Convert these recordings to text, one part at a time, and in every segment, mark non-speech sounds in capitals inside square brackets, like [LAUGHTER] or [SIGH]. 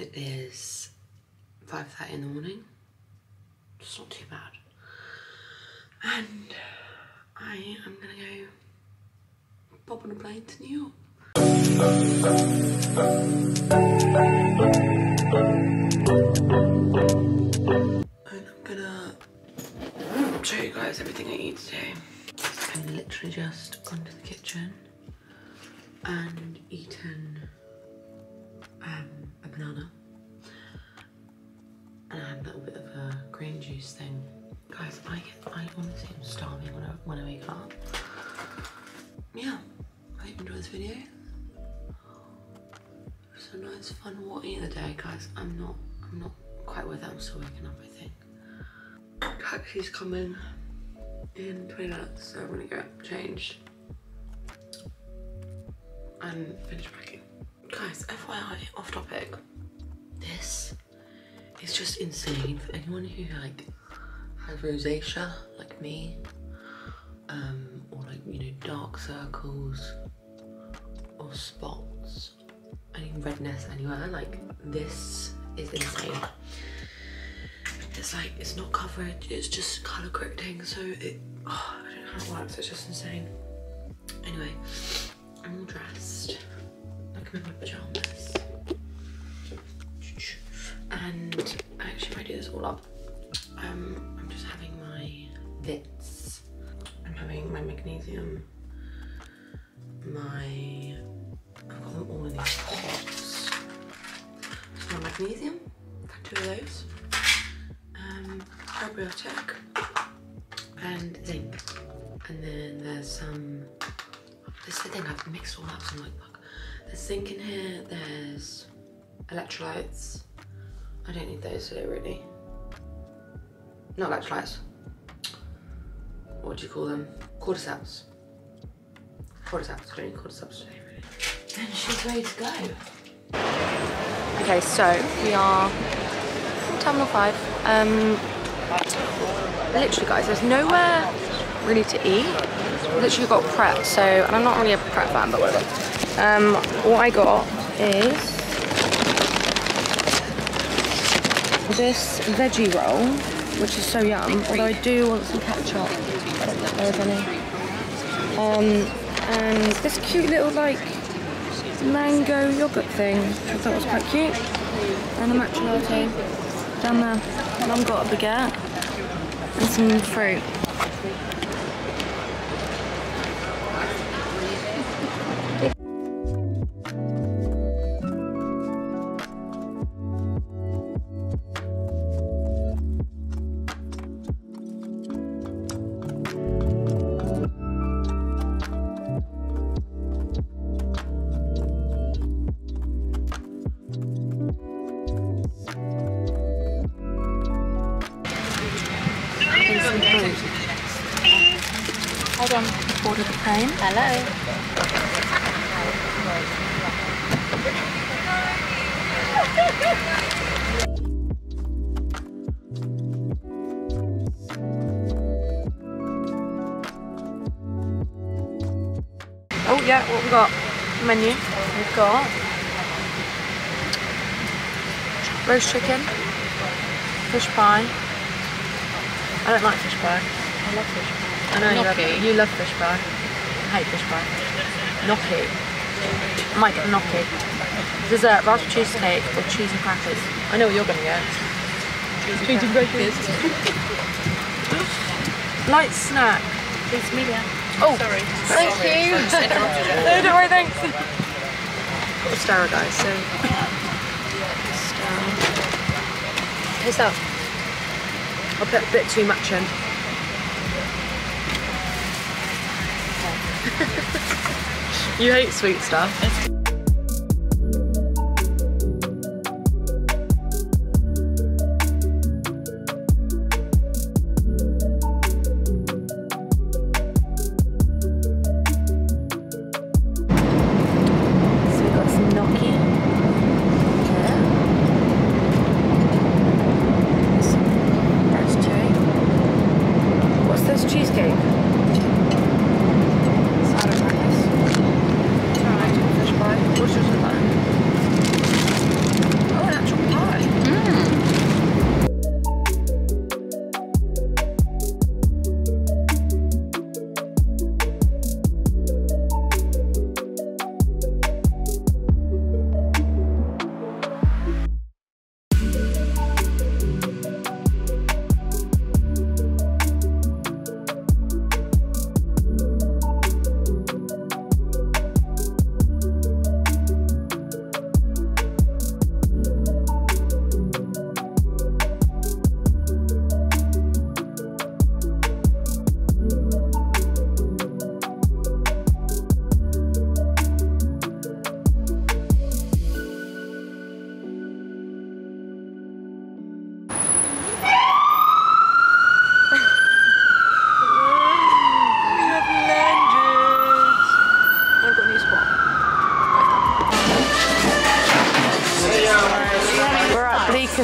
It is 5.30 in the morning. It's not too bad. And I am gonna go pop on a plane to New York. And I'm gonna show you guys everything I eat today. I'm literally just gone to the kitchen and eaten um, banana and I had a little bit of a green juice thing. Guys, I get, I honestly am starving when I, when I wake up. Yeah, I hope you enjoy this video. It's a nice fun walking in the day, guys. I'm not, I'm not quite with it. I'm still waking up, I think. Taxi's coming in 20 minutes, so I'm gonna get changed and finish packing. Guys, FYI, off topic. This is just insane for anyone who like has rosacea like me, um, or like you know dark circles or spots, any redness anywhere. Like this is insane. It's like it's not coverage; it's just color correcting. So it, oh, I don't know how it works. It's just insane. Anyway, I'm all dressed. Like I'm in my pajamas. And actually, if I do this all up, um, I'm just having my Vits. I'm having my magnesium, my. I've got them all in these pots. So my magnesium, got two of those. Um, probiotic and zinc. And then there's some. This is the thing, I've mixed all up, so I'm like. There's zinc in here, there's electrolytes. I don't need those today, really. Not electrolytes. What do you call them? Cordyceps. Cordyceps. I don't need cordyceps today, really. And she's ready to go. Okay, so we are Terminal 5. Um, literally, guys, there's nowhere really to eat. Literally got Pret, so, and I'm not really a Pret fan, but whatever. Um, what I got is this veggie roll, which is so yum, although I do want some ketchup. I don't think there is any. Um, and this cute little, like, mango yogurt thing, I thought was quite cute. And a matcha latte down there. Mum got a baguette and some fruit. Plane. Hello. Oh yeah, what we got? Menu. We've got roast chicken, fish pie. I don't like fish pie. I love fish pie. I know you love, you love fish pie. I hate fish pie. Gnocchi. I might get gnocchi. Dessert, raspberry cheesecake or cheese and crackers. I know what you're gonna get. Cheese and crackers. [LAUGHS] Light snack. Please, medium. Oh, Sorry. thank Sorry. you. Just interrupted you. no, don't worry, thanks. Got a star, guys, so. Star. Here's that. I'll put a bit too much in. You hate sweet stuff. So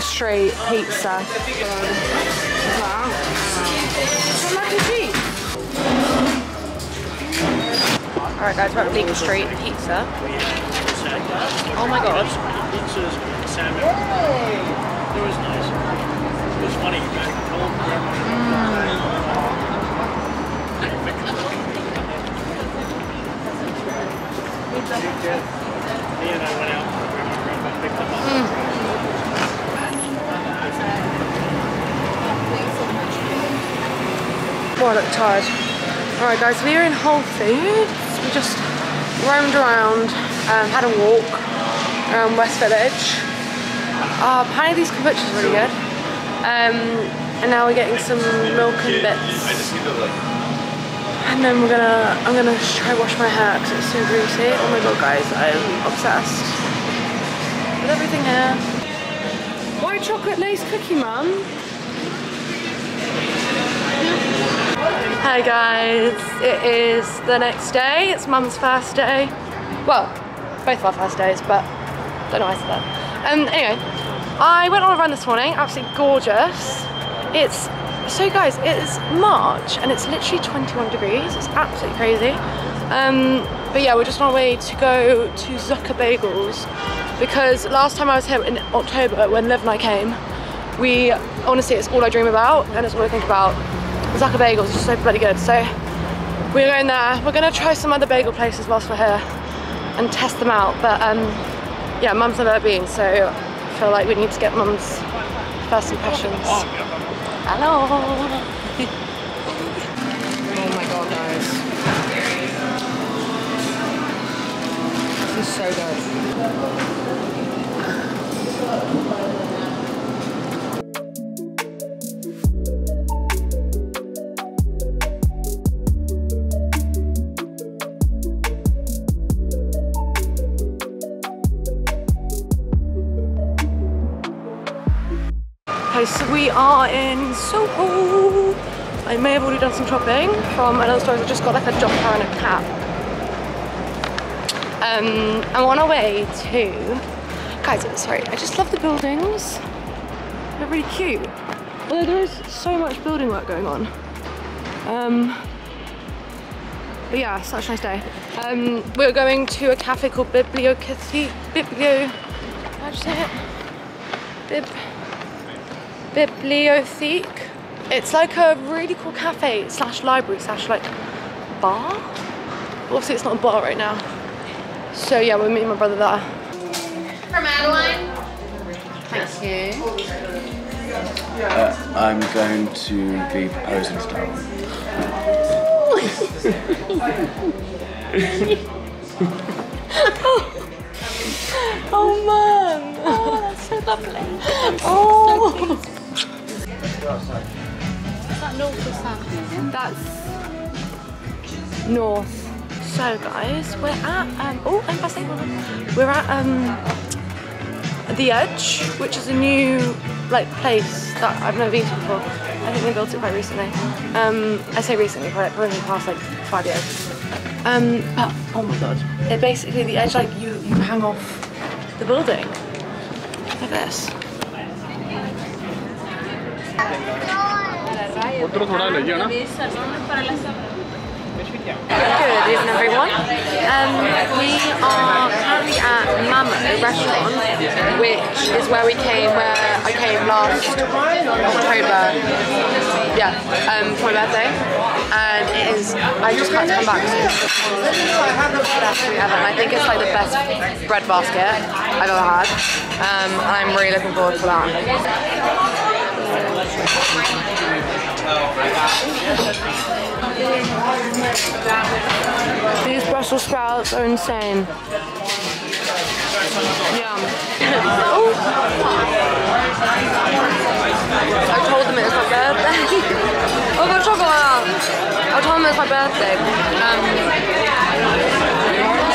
Street pizza. Wow. Mac and cheese. Alright guys, we're at Bleecker Street Pizza. Oh my god. Pizzas, salmon. It was nice. It was funny. Me and I went out. and picked them up. Boy, I look tired. Alright guys, we're in Whole Foods. We just roamed around, um, had a walk around West Village. Uh, apparently these kombucha's really good. Um, and now we're getting some milk and bits. And then we're gonna, I'm gonna try wash my hair because it's so greasy. Oh my god guys, I'm obsessed with everything here. White chocolate lace cookie, mum. Hi guys, it is the next day. It's mum's first day. Well, both of our first days, but don't know why I said that. Um, anyway, I went on a run this morning, absolutely gorgeous. It's, so guys, it is March and it's literally 21 degrees. It's absolutely crazy. Um, but yeah, we're just on our way to go to Zucker Bagels because last time I was here in October when Liv and I came, we, honestly, it's all I dream about and it's all I think about. Zucker Bagels is so bloody good. So we're going there. We're gonna try some other bagel places whilst we're here and test them out. But um, yeah, mum's never been, so I feel like we need to get mum's first impressions. Hello. [LAUGHS] oh my god, guys. This is so good. So we are in Soho. I may have already done some shopping from another store. I just got like a jumper and a cap. Um, I'm on our way to. Guys, sorry, I just love the buildings. They're really cute. Although there is so much building work going on. Um, but yeah, such a nice day. Um, we're going to a cafe called Bibliocathi. Biblio. How'd you say it? Bib. Bibliothèque. It's like a really cool cafe slash library slash like bar. Obviously it's not a bar right now. So yeah, we're meeting my brother there. From Adeline. Thank you. Uh, I'm going to be proposing to Darren. [LAUGHS] Oh man! Oh, that's so lovely. Oh! Is that north or south? That's north. So guys, we're at um oh I'm passing. We're at um the Edge, which is a new like place that I've never been to before. I think they built it quite recently. Um I say recently, probably probably in the past like five years. Um but oh my god. It basically the edge like you you hang off the building. Look at this. Good evening everyone. Um, we are currently at Mamo restaurant, which is where we came, where I came last October. Yeah, um, for my birthday. And it is, I just had to come back to it. Best food ever. And I think it's like the best bread basket I've ever had. Um, and I'm really looking forward to that. These Brussels sprouts are insane. Yum. I told them it was my birthday. [LAUGHS] oh, got chocolate. I told them it was my birthday. Um,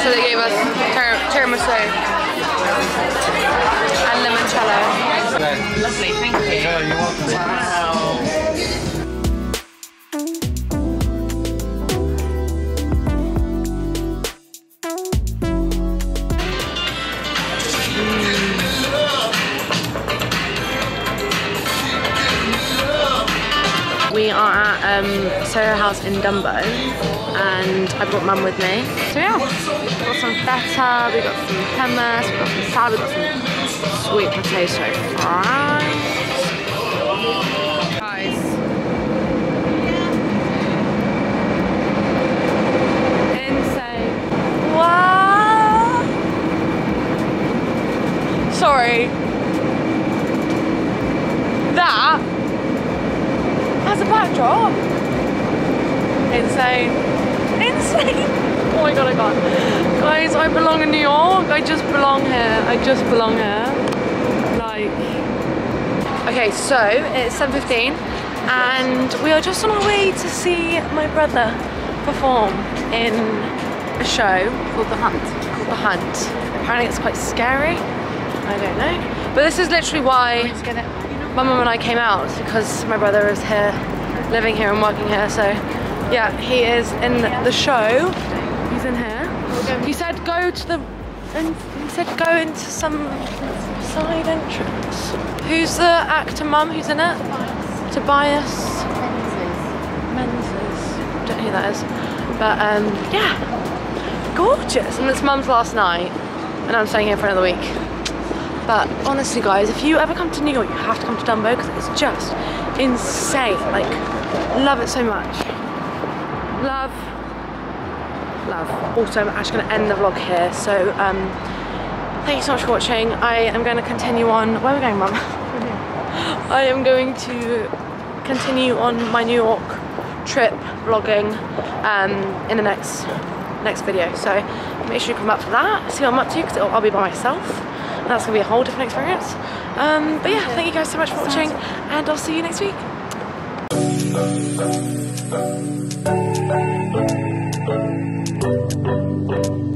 so they gave us tir tiramisu and limoncello. Lovely, thank you. We are at um, Soho House in Dumbo and I brought mum with me. So yeah, we got some feta, we got some hummus, we got some salad, we got some sweet potato fries. Guys. Insane. Wow. Sorry. That has a backdrop. Insane. Insane. [LAUGHS] Oh my god, I can't. Guys, I belong in New York. I just belong here. I just belong here. Like. Okay, so it's 7.15 and we are just on our way to see my brother perform in a show called The Hunt. Called The Hunt. Apparently it's quite scary. I don't know. But this is literally why my mum and I came out because my brother is here, living here and working here. So yeah, he is in the show. He's in here. He said go to the, and he said go into some side entrance. Who's the actor mum who's in it? Tobias Menzies. Don't know who that is. But um, yeah, gorgeous. And it's mum's last night, and I'm staying here for another week. But honestly, guys, if you ever come to New York, you have to come to Dumbo because it's just insane. Like, love it so much. Love, love. Also, I'm actually going to end the vlog here. So, um, thank you so much for watching. I am going to continue on. Where are we going, Mum? [LAUGHS] I am going to continue on my New York trip vlogging um, in the next next video. So make sure you come up for that. See what I'm up to because I'll be by myself. And that's gonna be a whole different experience. Um, but yeah, thank you guys so much for watching, and I'll see you next week. Thank you.